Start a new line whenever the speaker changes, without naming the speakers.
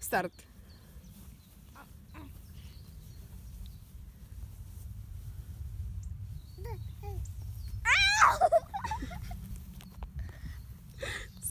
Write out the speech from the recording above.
Start.